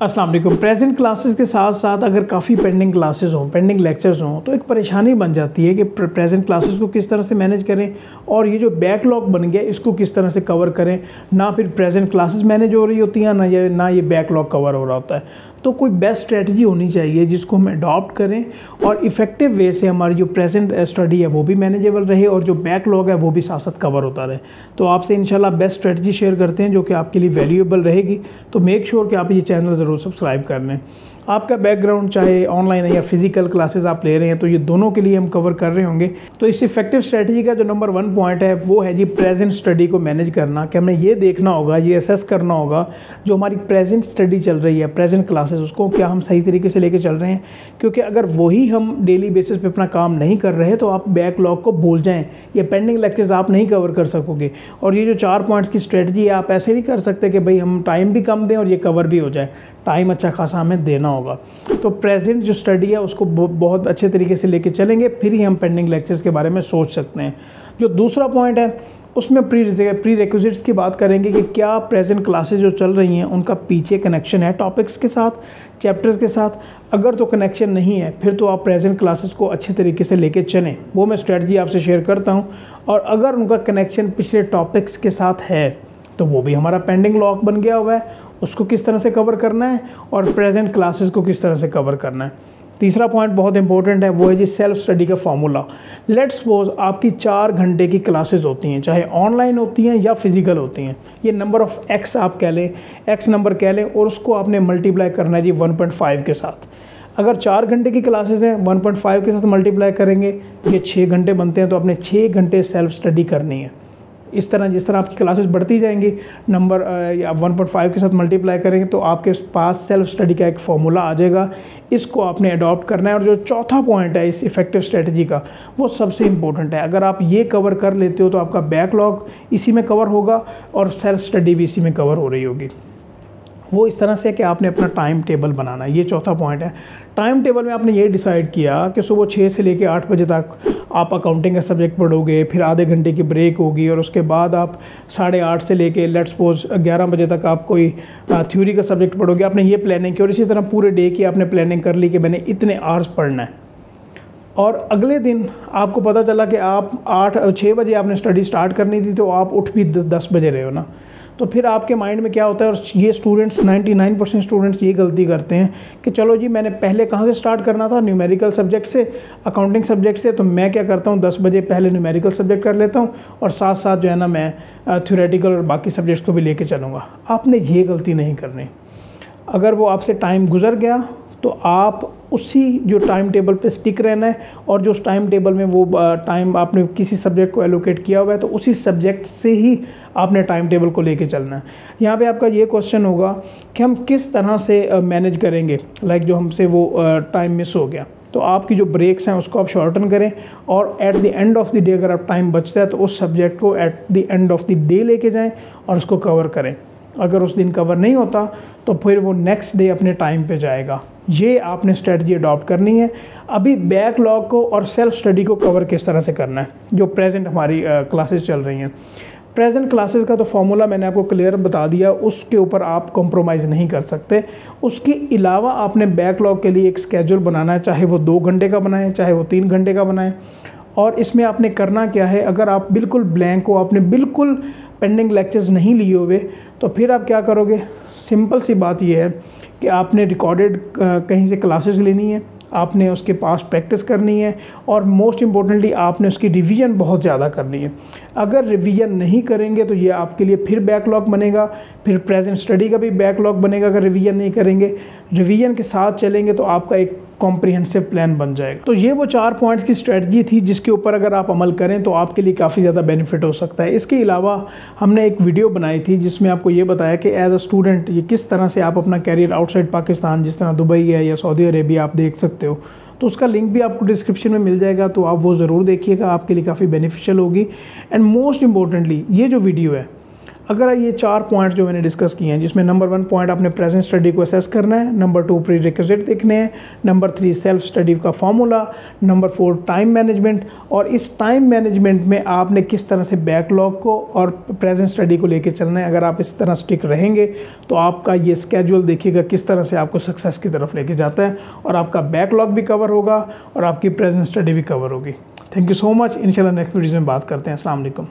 वालेकुम। Present classes के साथ साथ अगर काफ़ी पेंडिंग क्लासेस हों पेंडिंग लेक्चर्स हों तो एक परेशानी बन जाती है कि प्रेजेंट क्लासेस को किस तरह से मैनेज करें और ये जो बैकलॉग बन गया, इसको किस तरह से कवर करें। ना फिर प्रेजेंट क्लासेस मैनेज हो रही होती हैं, ना ये ना ये बैकलॉग कवर हो रहा होता है। तो कोई बेस्ट स्ट्रेटजी होनी चाहिए जिसको हम अडॉप्ट करें और इफ़ेक्टिव वे से हमारी जो प्रेजेंट स्टडी है वो भी मैनेजेबल रहे और जो बैकलॉग है वो भी साथ साथ कवर होता रहे। तो आपसे इंशाल्लाह बेस्ट स्ट्रेटजी शेयर करते हैं जो कि आपके लिए वैल्यूएबल रहेगी। तो मेक श्योर sure कि आप ये चैनल ज़रूर सब्सक्राइब कर लें। आपका बैकग्राउंड चाहे ऑनलाइन है या फ़िज़िकल क्लासेस आप ले रहे हैं तो ये दोनों के लिए हम कवर कर रहे होंगे। तो इस इफ़ेक्टिव स्ट्रेटजी का जो नंबर वन पॉइंट है, वो है जी प्रेजेंट स्टडी को मैनेज करना, कि हमें ये देखना होगा, ये असेस करना होगा, जो हमारी प्रेजेंट स्टडी चल रही है प्रेजेंट क्लासेस उसको क्या हम सही तरीके से लेके चल रहे हैं। क्योंकि अगर वही हम डेली बेसिस पे अपना काम नहीं कर रहे तो आप बैकलॉग को भूल जाएँ, या पेंडिंग लेक्चर्स आप नहीं कवर कर सकोगे। और ये जो चार पॉइंट्स की स्ट्रेटजी है, आप ऐसे नहीं कर सकते कि भाई हम टाइम भी कम दें और ये कवर भी हो जाए। टाइम अच्छा खासा हमें देना होगा। तो प्रेजेंट जो स्टडी है, उसको बहुत अच्छे तरीके से लेके चलेंगे, फिर ही हम पेंडिंग लेक्चर्स के बारे में सोच सकते हैं। जो दूसरा पॉइंट है, उसमें प्री प्री रिक्विजिट्स की बात करेंगे कि क्या प्रेजेंट क्लासेस जो चल रही हैं, उनका पीछे कनेक्शन है टॉपिक्स के साथ चैप्टर्स के साथ। अगर तो कनेक्शन नहीं है, फिर तो आप प्रेजेंट क्लासेस को अच्छे तरीके से लेके चलें। वो मैं स्ट्रेटजी आपसे शेयर करता हूँ। और अगर उनका कनेक्शन पिछले टॉपिक्स के साथ है तो वो भी हमारा पेंडिंग लॉक बन गया हुआ है। उसको किस तरह से कवर करना है और प्रेजेंट क्लासेस को किस तरह से कवर करना है। तीसरा पॉइंट बहुत इंपॉर्टेंट है, वो है जी सेल्फ स्टडी का फॉर्मूला लेट सपोज़ आपकी चार घंटे की क्लासेस होती हैं, चाहे ऑनलाइन होती हैं या फ़िज़िकल होती हैं। ये नंबर ऑफ़ एक्स आप कह लें एक्स नंबर कह लें और उसको आपने मल्टीप्लाई करना है जी 1.5 के साथ। अगर चार घंटे की क्लासेस हैं 1.5 के साथ मल्टीप्लाई करेंगे, ये छः घंटे बनते हैं तो आपने छः घंटे सेल्फ स्टडी करनी है। इस तरह, जिस तरह आपकी क्लासेस बढ़ती जाएँगी नंबर आप वन पॉइंट फाइव के साथ मल्टीप्लाई करेंगे तो आपके पास सेल्फ स्टडी का एक फॉर्मूला आ जाएगा। इसको आपने अडॉप्ट करना है और जो चौथा पॉइंट है इस इफ़ेक्टिव स्ट्रेटजी का, वो सबसे इंपॉर्टेंट है। अगर आप ये कवर कर लेते हो तो आपका बैकलॉग इसी में कवर होगा और सेल्फ स्टडी भी इसी में कवर हो रही होगी। वो इस तरह से है कि आपने अपना टाइम टेबल बनाना ये चौथा पॉइंट है। टाइम टेबल में आपने ये डिसाइड किया कि सुबह छः से लेकर आठ बजे तक आप अकाउंटिंग का सब्जेक्ट पढ़ोगे, फिर आधे घंटे की ब्रेक होगी और उसके बाद आप साढ़े आठ से लेके लेट सपोज़ ग्यारह बजे तक आप कोई थ्योरी का सब्जेक्ट पढ़ोगे। आपने ये प्लानिंग की और इसी तरह पूरे डे की आपने प्लानिंग कर ली कि मैंने इतने आवर्स पढ़ना है। और अगले दिन आपको पता चला कि आप आठ छः बजे आपने स्टडी स्टार्ट करनी थी तो आप उठ भी दस बजे रहे हो ना। तो फिर आपके माइंड में क्या होता है? और ये स्टूडेंट्स 99 परसेंट स्टूडेंट्स ये गलती करते हैं कि चलो जी, मैंने पहले कहाँ से स्टार्ट करना था? न्यूमेरिकल सब्जेक्ट से अकाउंटिंग सब्जेक्ट से। तो मैं क्या करता हूँ? दस बजे पहले न्यूमेरिकल सब्जेक्ट कर लेता हूँ और साथ साथ जो है ना मैं थ्योरेटिकल और बाकी सब्जेक्ट्स को भी लेके चलूँगा। आपने ये गलती नहीं करनी। अगर वो आपसे टाइम गुजर गया तो आप उसी जो टाइम टेबल पे स्टिक रहना है और जो उस टाइम टेबल में वो टाइम आपने किसी सब्जेक्ट को एलोकेट किया हुआ है तो उसी सब्जेक्ट से ही आपने टाइम टेबल को लेके चलना है। यहाँ पे आपका ये क्वेश्चन होगा कि हम किस तरह से मैनेज करेंगे लाइक जो हमसे वो टाइम मिस हो गया। तो आपकी जो ब्रेक्स हैं उसको आप शॉर्टन करें और at the end of the day अगर आप टाइम बचता है तो उस सब्जेक्ट को at the end of the day लेके जाएँ और उसको कवर करें। अगर उस दिन कवर नहीं होता तो फिर वो नेक्स्ट डे अपने टाइम पे जाएगा। ये आपने स्ट्रेटजी अडॉप्ट करनी है। अभी बैकलॉग को और सेल्फ स्टडी को कवर किस तरह से करना है, जो प्रेजेंट हमारी क्लासेस चल रही हैं। प्रेजेंट क्लासेस का तो फार्मूला मैंने आपको क्लियर बता दिया, उसके ऊपर आप कॉम्प्रोमाइज़ नहीं कर सकते। उसके अलावा आपने बैकलॉग के लिए एक स्केजूल बनाना है, चाहे वो दो घंटे का बनाएँ, चाहे वो तीन घंटे का बनाएँ। और इसमें आपने करना क्या है? अगर आप बिल्कुल ब्लैंक हो, आपने बिल्कुल पेंडिंग लेक्चर्स नहीं लिए हुए तो फिर आप क्या करोगे? सिंपल सी बात यह है कि आपने रिकॉर्डेड कहीं से क्लासेस लेनी है, आपने उसके पास प्रैक्टिस करनी है और मोस्ट इम्पोर्टेंटली आपने उसकी रिवीजन बहुत ज़्यादा करनी है। अगर रिवीजन नहीं करेंगे तो ये आपके लिए फिर बैकलॉग बनेगा, फिर प्रेजेंट स्टडी का भी बैकलॉग बनेगा अगर रिवीजन नहीं करेंगे। रिवीजन के साथ चलेंगे तो आपका एक कॉम्प्रिहेंसिव प्लान बन जाएगा। तो ये वो चार पॉइंट्स की स्ट्रेटजी थी जिसके ऊपर अगर आप अमल करें तो आपके लिए काफ़ी ज़्यादा बेनिफिट हो सकता है। इसके अलावा हमने एक वीडियो बनाई थी जिसमें आपको ये बताया कि एज अ स्टूडेंट ये किस तरह से आप अपना कैरियर आउटसाइड पाकिस्तान, जिस तरह दुबई है या सऊदी अरेबिया, आप देख सकते हो। तो उसका लिंक भी आपको डिस्क्रिप्शन में मिल जाएगा तो आप वो ज़रूर देखिएगा, आपके लिए काफ़ी बेनिफिशियल होगी। एंड मोस्ट इम्पॉर्टेंटली ये जो वीडियो है अगर ये चार पॉइंट जो मैंने डिस्कस किए हैं, जिसमें नंबर वन पॉइंट आपने प्रेजेंट स्टडी को असेस करना है नंबर टू प्री रिक्वेजिट देखने हैं नंबर थ्री सेल्फ स्टडी का formula number four time management और इस टाइम मैनेजमेंट में आपने किस तरह से बैकलॉग को और प्रेजेंट स्टडी को लेकर चलना है, अगर आप इस तरह स्टिक रहेंगे तो आपका ये स्केजुअल देखिएगा किस तरह से आपको सक्सेस की तरफ़ लेके जाता है, और आपका बैकलॉग भी कवर होगा, और आपकी प्रेजेंट स्टडी भी कवर होगी। थैंक यू सो मच इंशाल्लाह नेक्स्ट वीडियो में बात करते हैं। वालेकुम